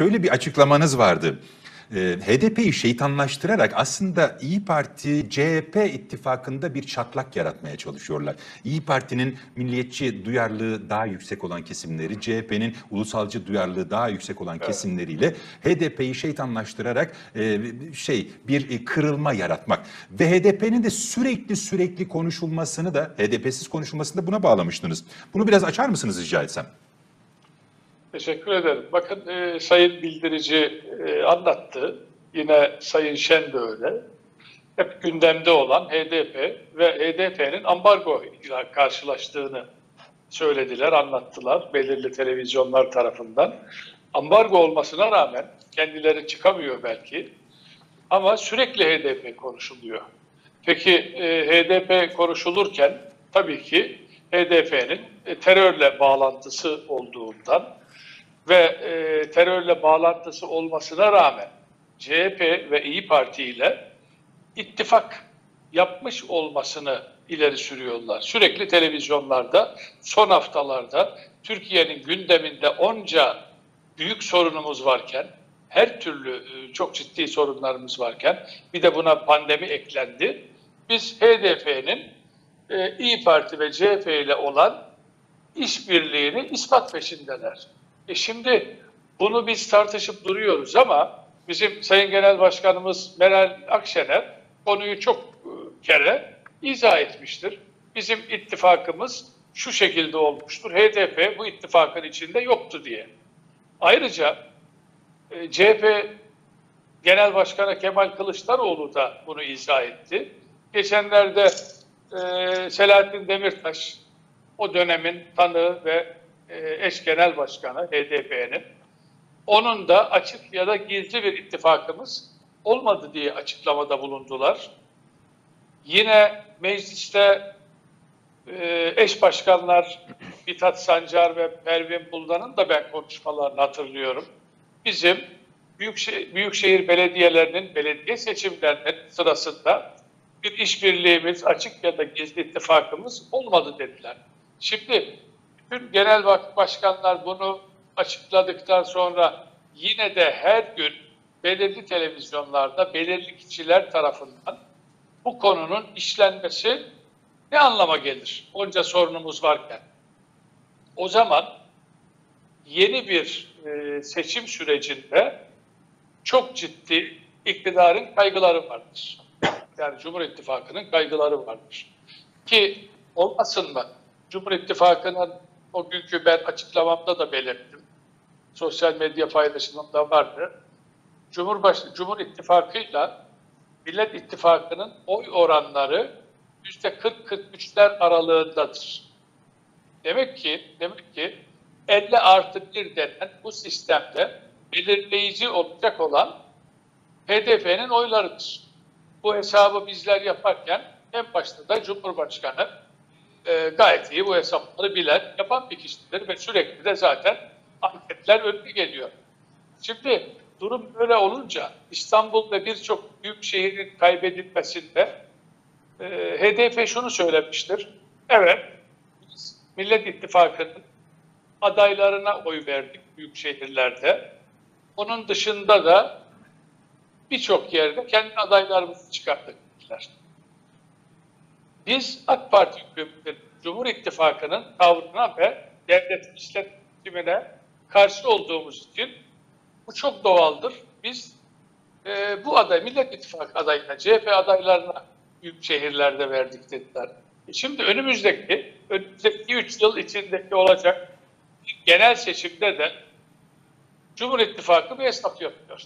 şöyle bir açıklamanız vardı. Ee, HDP'yi şeytanlaştırarak aslında İyi Parti CHP ittifakında bir çatlak yaratmaya çalışıyorlar. İyi Parti'nin milliyetçi duyarlılığı daha yüksek olan kesimleri, CHP'nin ulusalcı duyarlılığı daha yüksek olan kesimleriyle HDP'yi şeytanlaştırarak e, şey bir kırılma yaratmak ve HDP'nin de sürekli sürekli konuşulmasını da HDP'siz konuşulmasını da buna bağlamıştınız. Bunu biraz açar mısınız rica etsem? Teşekkür ederim. Bakın e, Sayın Bildirici e, anlattı. Yine Sayın Şen de öyle. Hep gündemde olan HDP ve HDP'nin ambargo ile karşılaştığını söylediler, anlattılar belirli televizyonlar tarafından. Ambargo olmasına rağmen kendileri çıkamıyor belki ama sürekli HDP konuşuluyor. Peki e, HDP konuşulurken tabii ki HDP'nin e, terörle bağlantısı olduğundan ve e, terörle bağlantısı olmasına rağmen CHP ve İyi Parti ile ittifak yapmış olmasını ileri sürüyorlar. Sürekli televizyonlarda son haftalarda Türkiye'nin gündeminde onca büyük sorunumuz varken, her türlü e, çok ciddi sorunlarımız varken bir de buna pandemi eklendi. Biz HDP'nin e, İyi Parti ve CHP ile olan işbirliğini ispat peşindeler. E şimdi bunu biz tartışıp duruyoruz ama bizim Sayın Genel Başkanımız Meral Akşener konuyu çok e, kere izah etmiştir. Bizim ittifakımız şu şekilde olmuştur. HDP bu ittifakın içinde yoktu diye. Ayrıca e, CHP Genel Başkanı Kemal Kılıçdaroğlu da bunu izah etti. Geçenlerde e, Selahattin Demirtaş o dönemin tanığı ve eş genel başkanı HDP'nin onun da açık ya da gizli bir ittifakımız olmadı diye açıklamada bulundular. Yine mecliste e, eş başkanlar Mithat Sancar ve Pervin Buldan'ın da ben konuşmalarını hatırlıyorum. Bizim Büyükşehir, Büyükşehir belediyelerinin belediye seçimlerinin sırasında bir işbirliğimiz, açık ya da gizli ittifakımız olmadı dediler. Şimdi Tüm genel başkanlar bunu açıkladıktan sonra yine de her gün belirli televizyonlarda belirli kişiler tarafından bu konunun işlenmesi ne anlama gelir? Onca sorunumuz varken. O zaman yeni bir e, seçim sürecinde çok ciddi iktidarın kaygıları vardır. Yani Cumhur İttifakı'nın kaygıları vardır. Ki olmasın mı? Cumhur İttifakı'nın o günkü ben açıklamamda da belirttim. Sosyal medya paylaşımımda vardı. Cumhurbaş Cumhur İttifakı'yla Millet İttifakı'nın oy oranları yüzde 40-43'ler aralığındadır. Demek ki, demek ki 50 artı 1 denen bu sistemde belirleyici olacak olan HDP'nin oylarıdır. Bu hesabı bizler yaparken en başta da Cumhurbaşkanı e, gayet iyi bu hesapları bilen, yapan bir kişidir ve sürekli de zaten anketler önüne geliyor. Şimdi durum böyle olunca İstanbul ve birçok büyük şehrin kaybedilmesinde e, HDP şunu söylemiştir. Evet, biz Millet İttifakı'nın adaylarına oy verdik büyük şehirlerde. Onun dışında da birçok yerde kendi adaylarımızı çıkarttık. Biz AK Parti hükümetinin, Cumhur İttifakı'nın tavrına ve devlet işletimine karşı olduğumuz için bu çok doğaldır. Biz e, bu aday, Millet İttifakı adayına, CHP adaylarına büyük şehirlerde verdik dediler. E şimdi önümüzdeki, önümüzdeki üç yıl içindeki olacak genel seçimde de Cumhur İttifakı bir hesap yapıyor.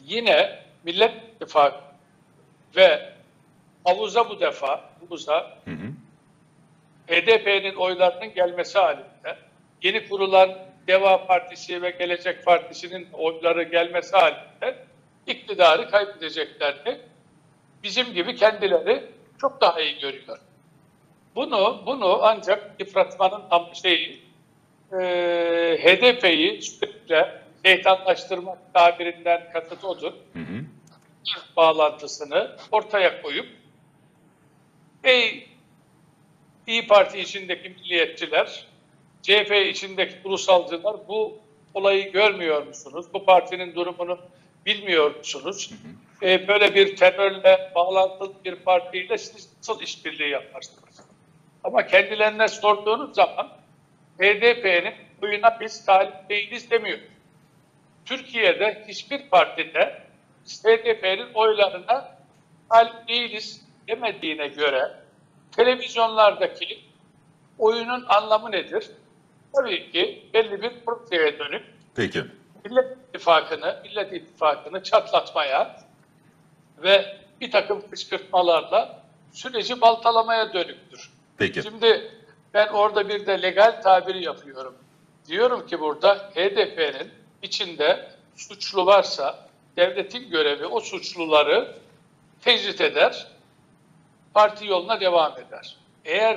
Yine Millet İttifakı ve havuza bu defa havuza HDP'nin oylarının gelmesi halinde yeni kurulan Deva Partisi ve Gelecek Partisi'nin oyları gelmesi halinde iktidarı kaybedeceklerini bizim gibi kendileri çok daha iyi görüyor. Bunu bunu ancak yıpratmanın tam şeyi e, HDP'yi sürekli şeytanlaştırmak tabirinden kasıt odur. Hı hı. bağlantısını ortaya koyup Ey İyi Parti içindeki milliyetçiler, CHP içindeki ulusalcılar bu olayı görmüyor musunuz? Bu partinin durumunu bilmiyor musunuz? Ee, böyle bir terörle bağlantılı bir partiyle siz nasıl işbirliği yaparsınız? Ama kendilerine sorduğunuz zaman HDP'nin buyuna biz talip değiliz demiyor. Türkiye'de hiçbir partide HDP'nin oylarına talip değiliz demediğine göre televizyonlardaki oyunun anlamı nedir? Tabii ki belli bir projeye dönük Peki. Millet İttifakı'nı, Millet İttifakı'nı çatlatmaya ve bir takım kışkırtmalarla süreci baltalamaya dönüktür. Peki. Şimdi ben orada bir de legal tabiri yapıyorum. Diyorum ki burada HDP'nin içinde suçlu varsa devletin görevi o suçluları tecrit eder, parti yoluna devam eder. Eğer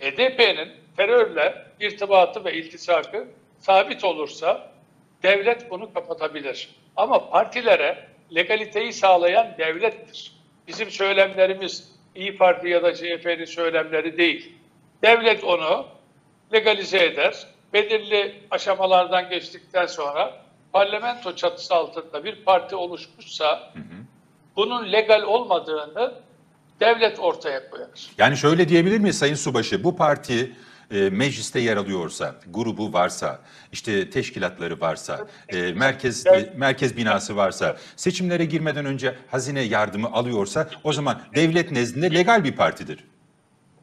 HDP'nin terörle irtibatı ve iltisakı sabit olursa devlet bunu kapatabilir. Ama partilere legaliteyi sağlayan devlettir. Bizim söylemlerimiz İyi Parti ya da CHP'nin söylemleri değil. Devlet onu legalize eder. Belirli aşamalardan geçtikten sonra parlamento çatısı altında bir parti oluşmuşsa bunun legal olmadığını devlet ortaya koyar. Yani şöyle diyebilir miyiz Sayın Subaşı? Bu parti e, mecliste yer alıyorsa, grubu varsa, işte teşkilatları varsa, e, merkez e, merkez binası varsa, seçimlere girmeden önce hazine yardımı alıyorsa o zaman devlet nezdinde legal bir partidir.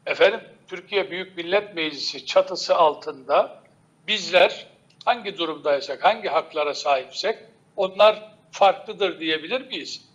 Efendim Türkiye Büyük Millet Meclisi çatısı altında bizler hangi durumdaysak, hangi haklara sahipsek onlar farklıdır diyebilir miyiz?